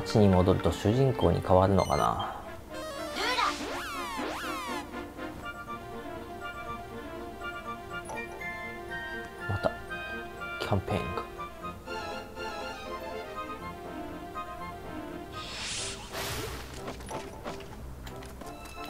街に戻ると主人公に変わるのかな？またキャンペーンか。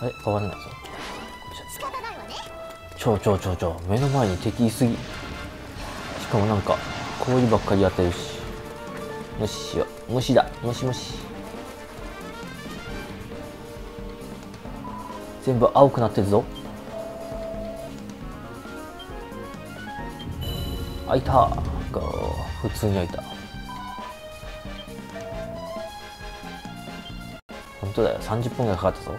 あれ変わらないぞ。仕方ないわねちょちょちょちょ目の前に敵いすぎ。しかもなんか氷ばっかりやってるし。虫しよう。虫だ虫虫全部青くなってるぞ。開いた。が普通に開いた。本当だよ。30分ぐらいかかったぞ。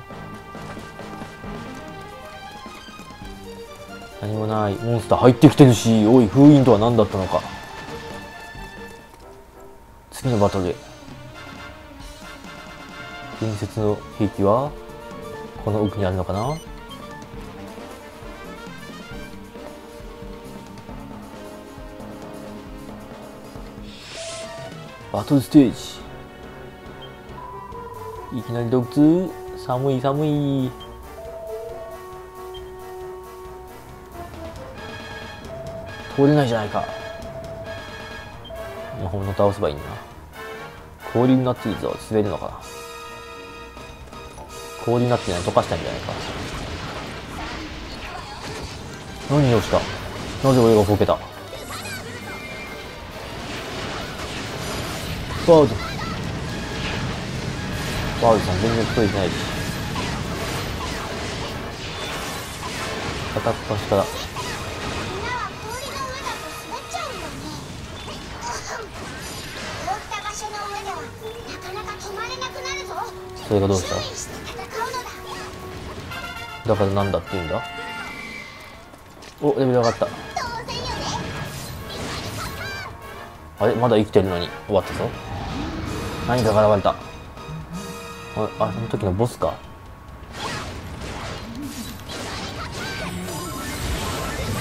何もない。モンスター入ってきてるしおい封印とは何だったのか。次のバトル。伝説の兵器はこの奥にあるのかな？バトルステージ。いきなり洞窟。寒い寒い。通れないじゃないか。魔法の倒せばいいんだな。氷になっていいぞ滑るのかな？氷になってない溶かしたんじゃないか？何をした？なぜ俺がこけた？バード。バードさん全然太いてないし片っ端から。それがどうしただからなんだって言うんだ？おレベル上がった。あれ？まだ生きてるのに。終わったぞ。何かが現れた。ああその時のボスか。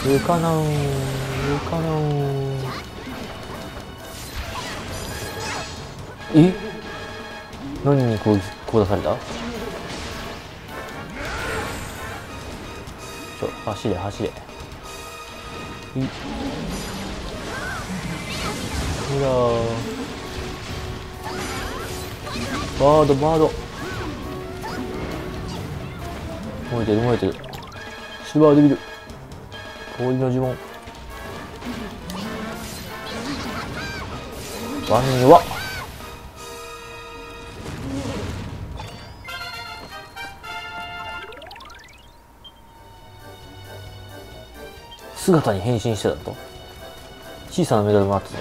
ルカナンルカナンえ？何に攻撃？攻打された？ちょ走れ走れ。い。ほらバードバード。燃えてる燃えてる。シルバーデビル。氷の呪文。ワン弱っ姿に変身してたと？小さなメダルもあったぞ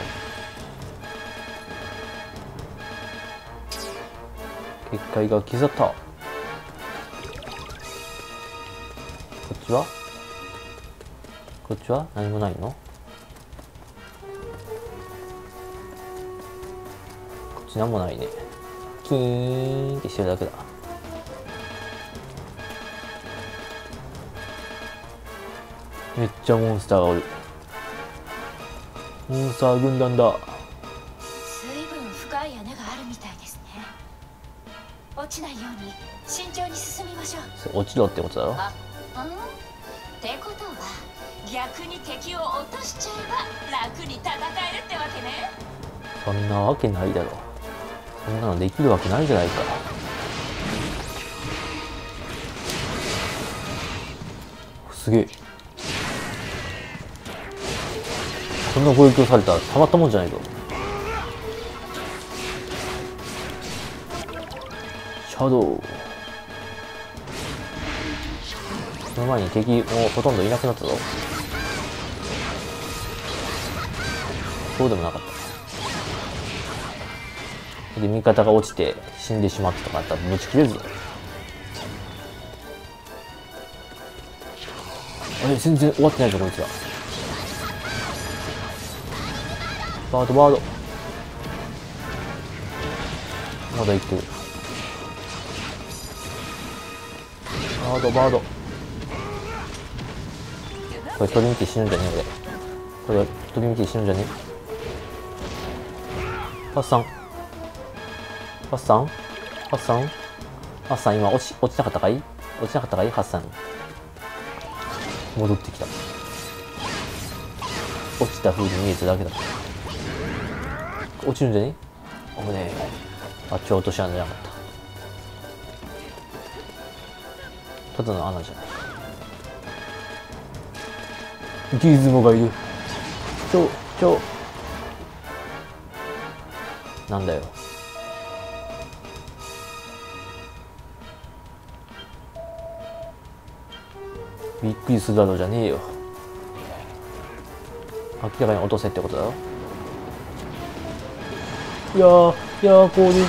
結界が刻った。こっちは？こっちは？何もないの？こっち何もないね。キーンってしてるだけだ。めっちゃモンスターがおる。モンスター軍団だ。随分深い穴があるみたいですね。落ちないように慎重に進みましょう。落ちろってことだろ？あうん？ってことは逆に敵を落としちゃえば楽に戦えるってわけね。そんなわけないだろ。そんなのできるわけないじゃないか。すげえそんな攻撃をされたらたまったもんじゃないぞ。シャドウ。その前に敵もうほとんどいなくなったぞ。そうでもなかった。で味方が落ちて死んでしまったとかあったらぶち切れるぞ。あれ全然終わってないぞこいつら。バードバード。まだ生きてる。バードバード。これ鳥見て死ぬんじゃね？え俺これ鳥見て死ぬんじゃね？えパッサンハッサンハッサンハッサン今落ち落ちなかったかい？落ちなかったかい？ハッサン。戻ってきた。落ちた風に見えただけだ。落ちるんじゃね？危ねえあっちは落とし穴じゃなかった。ただの穴じゃない。ギズモがいる。ちょちょ。なんだよ。びっくりするだろうじゃねえよ。明らかに落とせってことだろいやーいやーこういう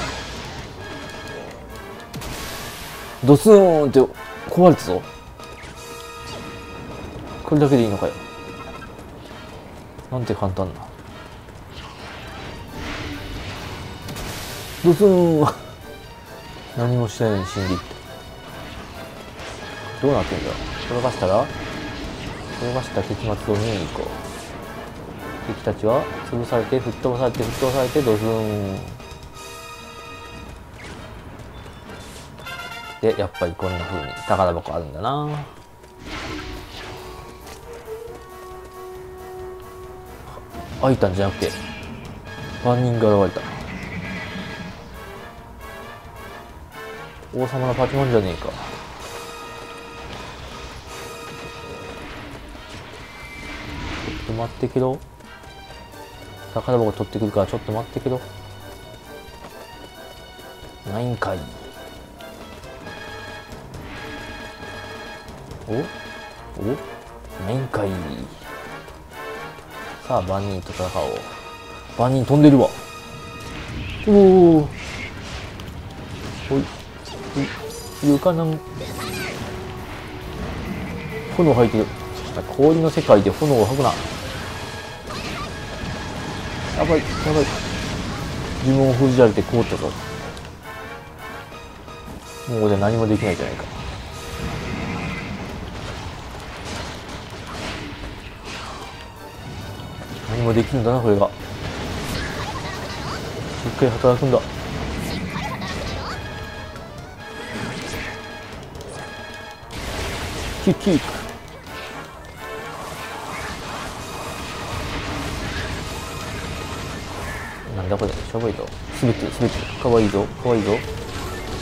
ドスーンって壊れたぞ。これだけでいいのかよ。なんて簡単な。ドスーン。何もしないのに死んでいった。どうなってんだ。転がしたら？転がした結末を見に行こう。敵たちは潰されて吹っ飛ばされて吹っ飛ばされてドスーン。でやっぱりこんな風に宝箱あるんだな。開いたんじゃなくて万人が現れた。王様のパチモンじゃねえか。ちょっと待ってけど宝箱取ってくるからちょっと待ってけど。ないんかい。お？お？ないんかい。さあ万人と戦おう。万人飛んでるわ。おおおい。ほい。床なん。炎吐いてる。そしたら氷の世界で炎を吐くな。ばいやばい。呪文を封じられて凍ったぞ。もう俺何もできないじゃないか。何もできるんだなこれが。しっかり働くんだ。キッキッだこれ。しょぼいぞ。滑ってる滑ってる。かわいいぞかわいいぞ。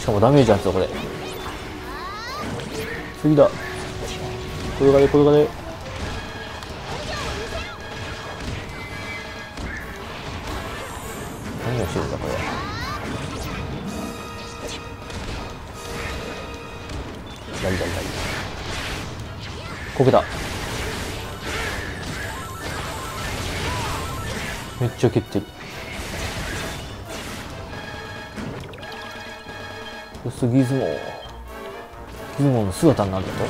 しかもダメージあるぞこれ。次だ。転がれ転がれ。何をしてるんだこれ。はラリラリラリ。こけた。めっちゃ蹴ってる。すギズモギズモの姿になるんだとい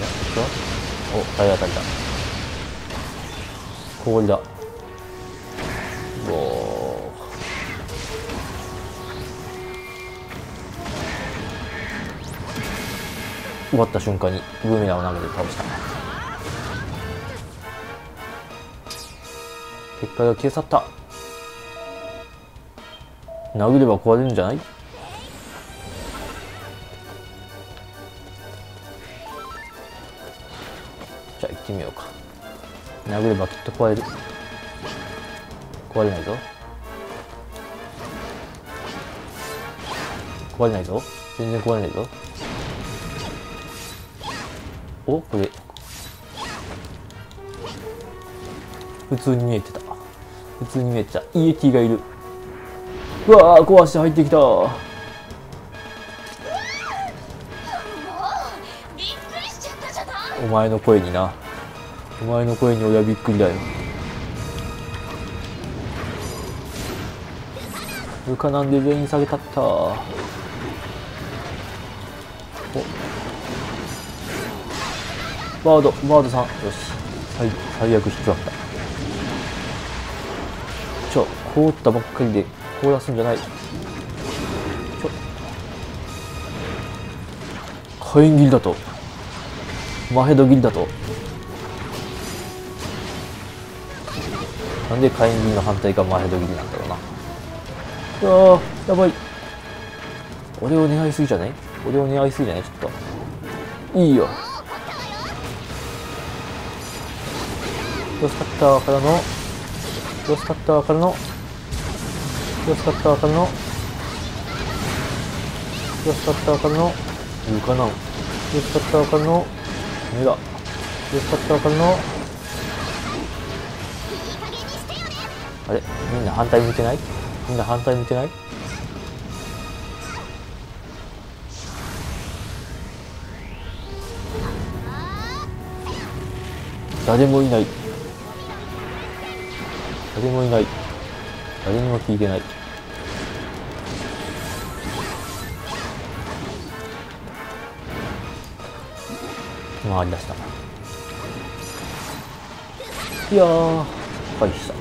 やお体当たりだ。氷だ。おお奪った瞬間にブーメランを投げて倒した。結果が消え去った。殴れば壊れるんじゃない？じゃあ行ってみようか。殴ればきっと壊れる。壊れないぞ。壊れないぞ。全然壊れないぞ。おこれ。普通に見えてた。普通に見えてた。イエティがいる。うわー壊して入ってきた。お前の声にな。お前の声に俺はびっくりだよ。床なんで全員下げたった。お。バードバードさん。よし。最最悪引き分けた。ちょ凍ったばっかりで凍らすんじゃない火炎切りだとマヘド切りだとなんで火炎銀の反対がマヘドギリなんだろうな。うわ、やばい。俺を狙いすぎじゃない？俺を狙いすぎじゃない？ちょっと。いいよ。ロスカッターからの、ロスカッターからの、ロスカッターからの、ロスカッターからの、ルカナン。ロスカッターからの、メガ。ロスカッターからの、あれ？みんな反対向いてない？みんな反対向いてない？誰もいない。誰もいない。誰にも聞いてない回り出した。いやー。回避した。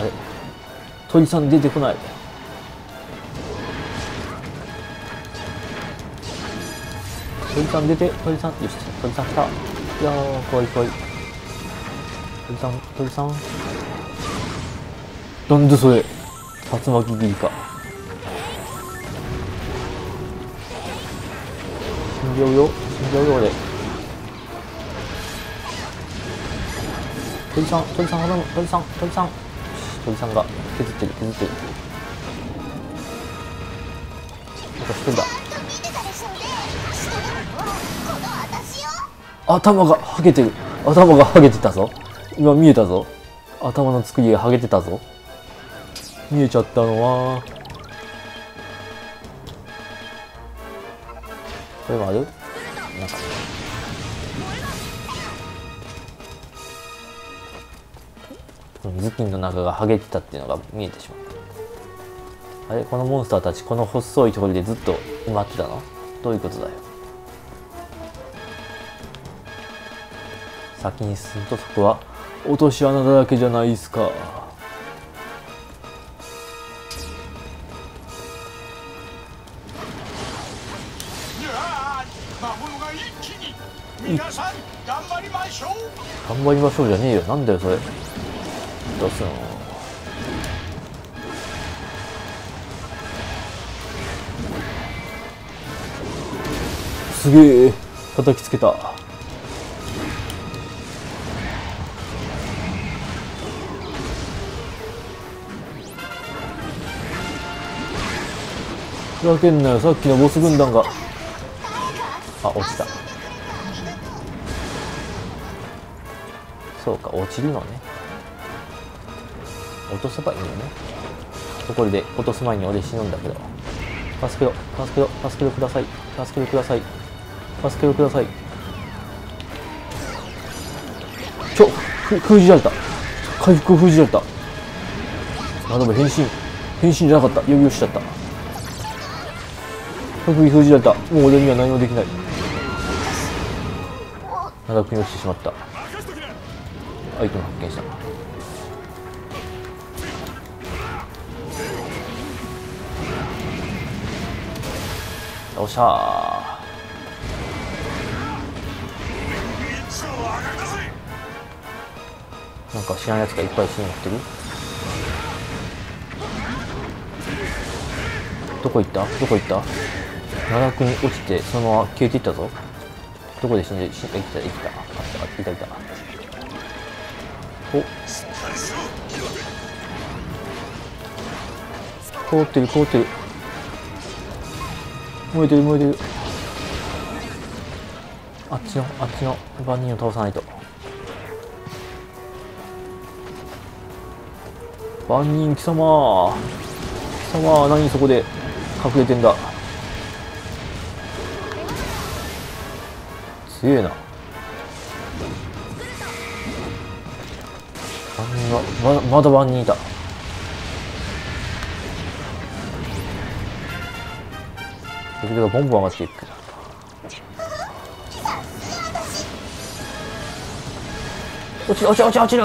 あれ？鳥さん出てこない。鳥さん出て鳥さんよし鳥さん来た。いやー怖い怖い。鳥さん鳥さん。なんでそれ竜巻切りかんじゃうよ死んじゃうよ俺鳥さん鳥さん頼む鳥さん鳥さん。鳥さんが削ってる削ってる。なんかしてんだ。頭がハゲてる。頭がハゲてたぞ。今見えたぞ。頭の作りがハゲてたぞ。見えちゃったのは。これもある？なんかこのズキンの中がハゲてたっていうのが見えてしまった。あれ？このモンスターたちこの細いところでずっと埋まってたの？どういうことだよ。先に進むとそこは落とし穴だらけじゃないですか。魔物が一気に。皆さん頑張りましょう。頑張りましょうじゃねえよ。なんだよそれ。どうすんのすげえ。叩きつけた。ふざけんなよ。さっきのボス軍団が。あ落ちた。そうか落ちるのね。落とせばいいのね。ところで落とす前に俺死ぬんだけど。助けろ助けろ助けろください。助けろください。助けろください。ちょ封じられた。回復を封じられた。あでも変身変身じゃなかった。呼び押しちゃった。特技封じられた。もう俺には何もできない。長くに落ちてしまった。アイテム発見した。よっしゃなんか知らんやつがいっぱい死になってる？どこ行った？どこ行った？奈落に落ちてそのまま消えていったぞ。どこで死んで死んで生きた生きたあった？あいたいた。お。凍ってる凍ってる。燃えてる燃えてる。あっちのあっちの。万人を倒さないと。万人貴様。貴様何そこで隠れてんだ。強えな。万人がままだ万人いた。レベルがボンボン上がっていく。落ちる落ちる落ちる落ちる。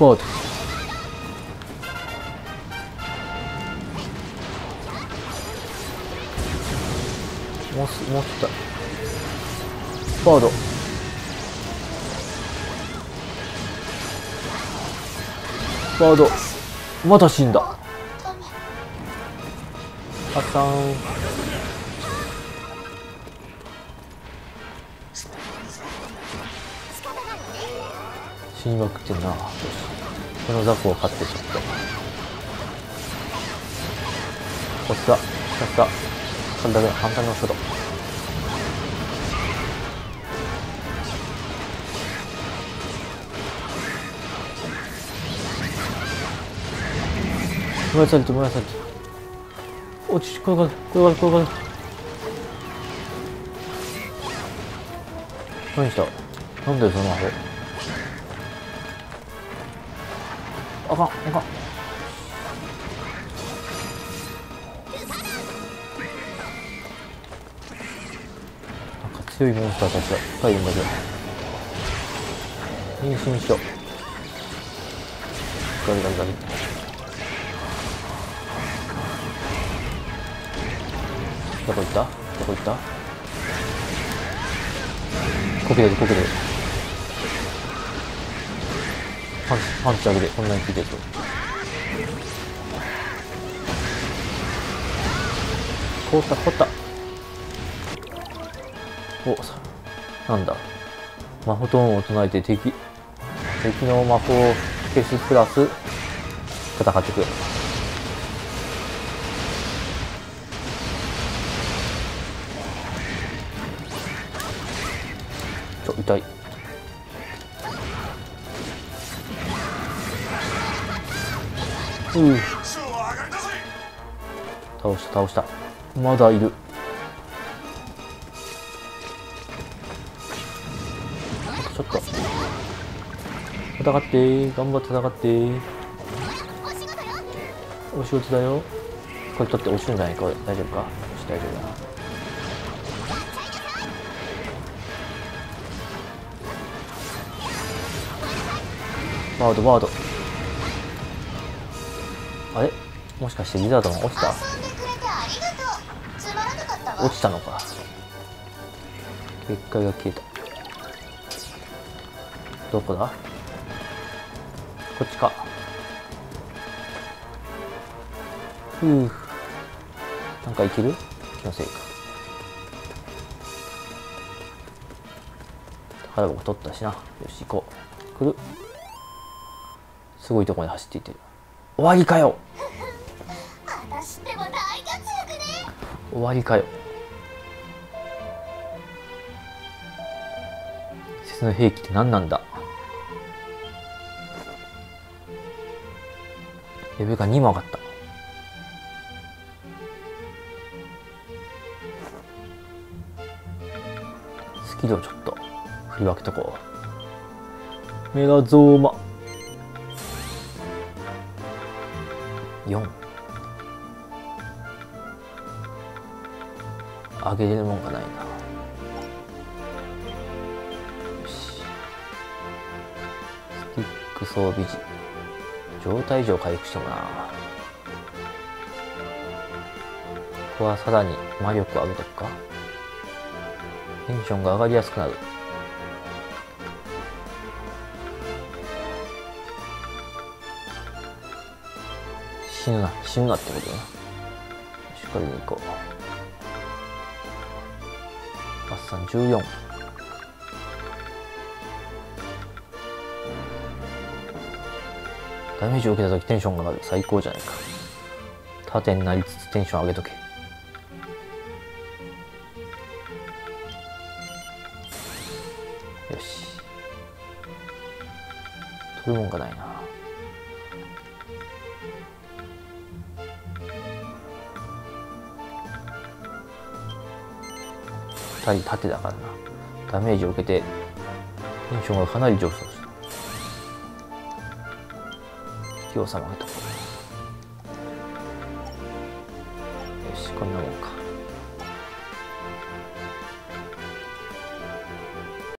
ボートもうもうちょっとバード。バード。また死んだ。あったん死にまくってんな。よしこの雑魚を買ってちょっと。さすがさすが簡単だ簡単なショット紫と紫落ち転がる転がる転がる何したなんだよその魔法あかんあかん。強いモンスターたちがいっぱいいるんだけど変身しよう。ガリガリガリどこ行った？どこ行った？こけてるこけてる。パンチパンチ上げてこんなに効いてると凍った凍った。おさなんだ。魔法トーンを唱えて敵敵の魔法を消すプラス戦ってくるちょ痛い。うう。倒した倒した。まだいる。戦って。頑張って戦って。お仕事よお仕事だよ。これ取って落ちるんじゃない？か大丈夫か？大丈夫だ。バードバード。あれ？もしかしてリザードが落ちた？落ちたのか。結界が消えた。どこだ？こっちか。ふう。なんかいける？気のせいか。宝箱取ったしな。よし行こう。来る。すごいとこに走っていってる。終わりかよ。私っても大活躍ね。終わりかよ。鉄の兵器って何なんだ？レベルが2も上がった。スキルをちょっと振り分けとこう。メガゾーマ。4上げれるもんがないな。よし。スティック装備時。状態異常回復してもな。ここはさらに魔力を上げとくか？テンションが上がりやすくなる。死ぬな。死ぬなってことね。しっかりに行こう。バッサン14ダメージを受けた時テンションが上がる最高じゃないか。縦になりつつテンション上げとけ。よし。取るもんがないな。2人縦だからな。ダメージを受けてテンションがかなり上昇。する引き収まると